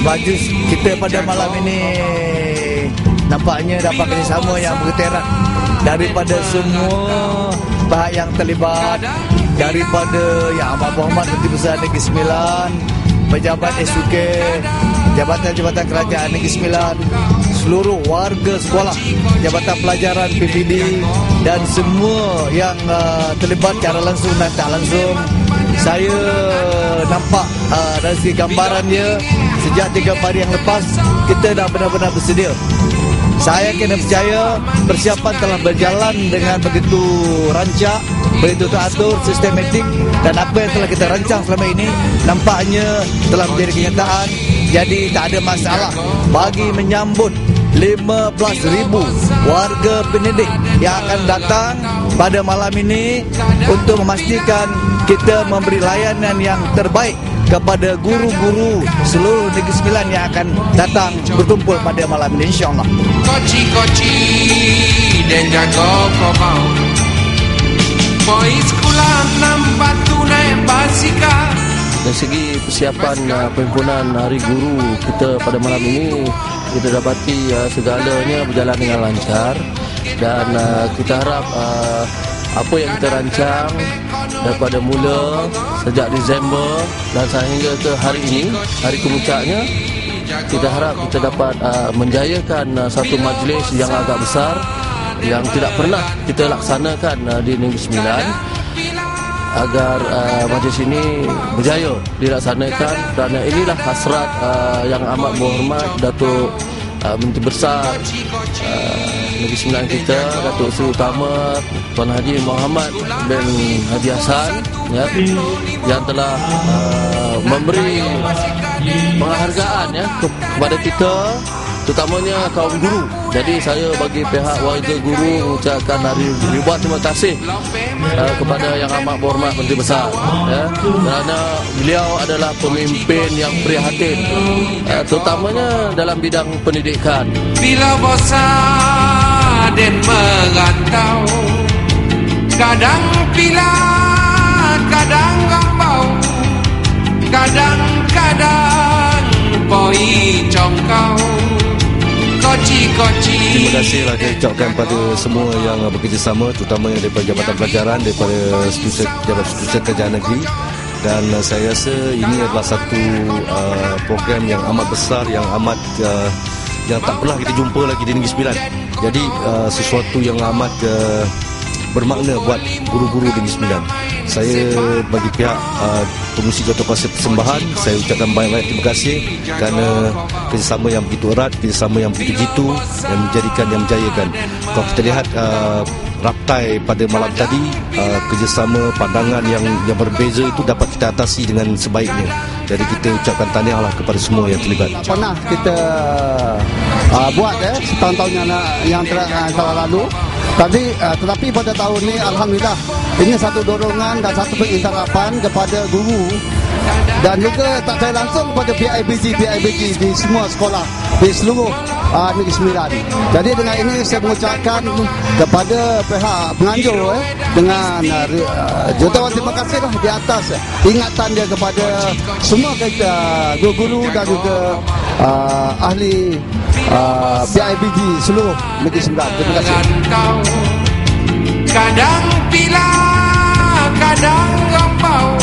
baju kita pada malam ini nampaknya dapat kerjasama yang berterak daripada semua pihak yang terlibat daripada Yang Amat Muhammad Menteri Besar Negeri Sembilan pejabat SUK Jabatan-Jabatan Kerajaan Negeri Sembilan seluruh warga sekolah Jabatan Pelajaran PPD dan semua yang uh, terlibat secara langsung dan tak langsung. Saya nampak uh, dari segi gambaran dia sejak tiga hari yang lepas kita dah benar-benar bersedia saya kena percaya persiapan telah berjalan dengan begitu rancak, begitu teratur, sistematik dan apa yang telah kita rancang selama ini nampaknya telah menjadi kenyataan. Jadi tak ada masalah bagi menyambut 15,000 warga pendidik yang akan datang pada malam ini untuk memastikan kita memberi layanan yang terbaik kepada guru-guru seluruh Negeri Sembilan yang akan datang berkumpul pada malam ini insyaAllah. Koci-koci dan jaga kau Boy sekolah nampak tunai basikal. Dari segi persiapan uh, perhimpunan Hari Guru kita pada malam ini kita dapati uh, segalanya berjalan dengan lancar. Dan uh, kita harap uh, apa yang kita rancang daripada mula sejak Disember dan sehingga ke hari ini hari kemuncaknya kita harap kita dapat uh, menjayakan uh, satu majlis yang agak besar yang tidak pernah kita laksanakan uh, di Negeri Sembilan agar uh, majlis ini berjaya dilaksanakan dan inilah hasrat uh, yang amat berhormat Datuk uh, Menteri Besar uh, Negeri Sembilan kita Datuk Seri Utama Tuan Haji Muhammad bin Haji Hassan ya, yang telah uh, memberi penghargaan ya, kepada kita terutamanya kaum guru. Jadi saya bagi pihak warga guru mengucapkan hari ribuan terima kasih uh, kepada yang amat berhormat Menteri Besar ya, kerana beliau adalah pemimpin yang prihatin uh, terutamanya dalam bidang pendidikan. Bila bosan dan merantau Kadang pilat, kadang gambau Kadang-kadang poi congkau Terima kasih lah saya ucapkan kepada semua yang bekerjasama Terutama yang daripada Jabatan Pelajaran Daripada Jabatan Kerajaan Negeri dan uh, saya rasa ini adalah satu uh, program yang amat besar yang amat uh, yang tak pernah kita jumpa lagi di Negeri Sembilan. Jadi uh, sesuatu yang amat uh, bermakna buat guru-guru di Negeri Sembilan. Saya bagi pihak uh, Pengusi Jatuh Kuasa Persembahan Saya ucapkan banyak-banyak terima kasih Kerana kerjasama yang begitu erat Kerjasama yang begitu jitu Yang menjadikan, yang menjayakan. Kalau kita lihat uh, Raptai pada malam tadi uh, Kerjasama, pandangan yang yang berbeza itu Dapat kita atasi dengan sebaiknya. Jadi kita ucapkan tahniah lah kepada semua yang terlibat. Pernah kita uh, buat eh, Setahun-tahun yang, yang telah, lalu Tadi, uh, tetapi pada tahun ini Alhamdulillah ini satu dorongan dan satu penginterapan kepada guru dan juga tak saya langsung kepada PIBG PIBG di semua sekolah di seluruh uh, Negeri Sembilan. Jadi dengan ini saya mengucapkan kepada pihak penganjur eh, dengan uh, jutawan terima kasih lah di atas ingatan dia kepada semua kita guru-guru dan juga uh, ahli uh, PIBG seluruh Negeri Sembilan. Terima kasih. Kadang pilah, kadang gambau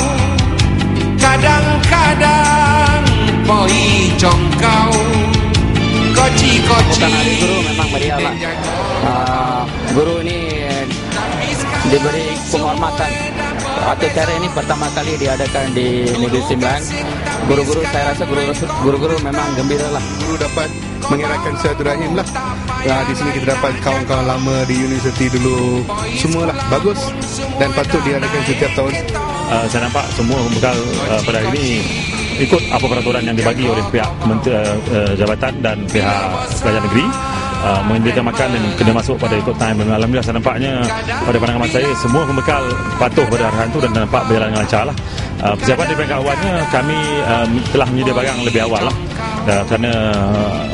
Kadang-kadang poi congkau Bukan hari guru memang meriah lah. Uh, Guru ini diberi penghormatan. Atau cara ini pertama kali diadakan di Negeri Sembilan. Guru-guru saya rasa guru-guru memang gembira lah. Guru dapat mengeratkan silaturahim lah. Uh, di sini kita dapat kawan-kawan lama di universiti dulu. Semualah bagus. Dan patut diadakan setiap tahun. Uh, saya nampak semua bekal uh, pada hari ini ikut apa peraturan yang dibagi oleh pihak uh, uh, jabatan dan pihak kerajaan negeri. Uh, menyediakan makan dan kena masuk pada ikut time. Dan Alhamdulillah saya nampaknya pada pandangan mata saya semua pembekal patuh pada arahan itu dan nampak berjalan dengan lancar lah uh, persiapan di peringkat awalnya kami um, telah menyedia barang lebih awal lah. Uh, kerana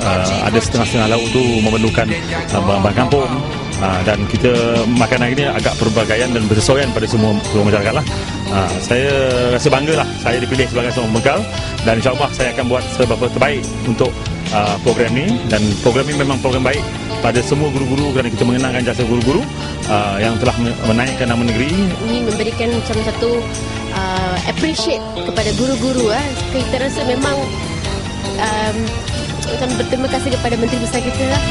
uh, ada setengah-setengah lauk tu memerlukan uh, bahan kampung uh, dan kita makanan ini agak perbagaian dan bersesuaian pada semua semua masyarakat lah uh, saya rasa bangga lah saya dipilih sebagai seorang pembekal dan insyaAllah saya akan buat seberapa terbaik untuk uh, program ni dan program ini memang program baik pada semua guru-guru kerana kita mengenangkan jasa guru-guru uh, yang telah menaikkan nama negeri ini memberikan macam satu uh, appreciate kepada guru-guru eh. kita rasa memang um, macam berterima kasih kepada menteri besar kita lah.